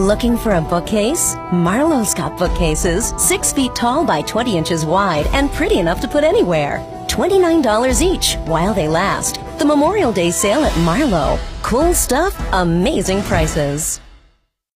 Looking for a bookcase? Marlowe's got bookcases, 6 feet tall by 20 inches wide and pretty enough to put anywhere. $29 each while they last. The Memorial Day sale at Marlowe. Cool stuff, amazing prices.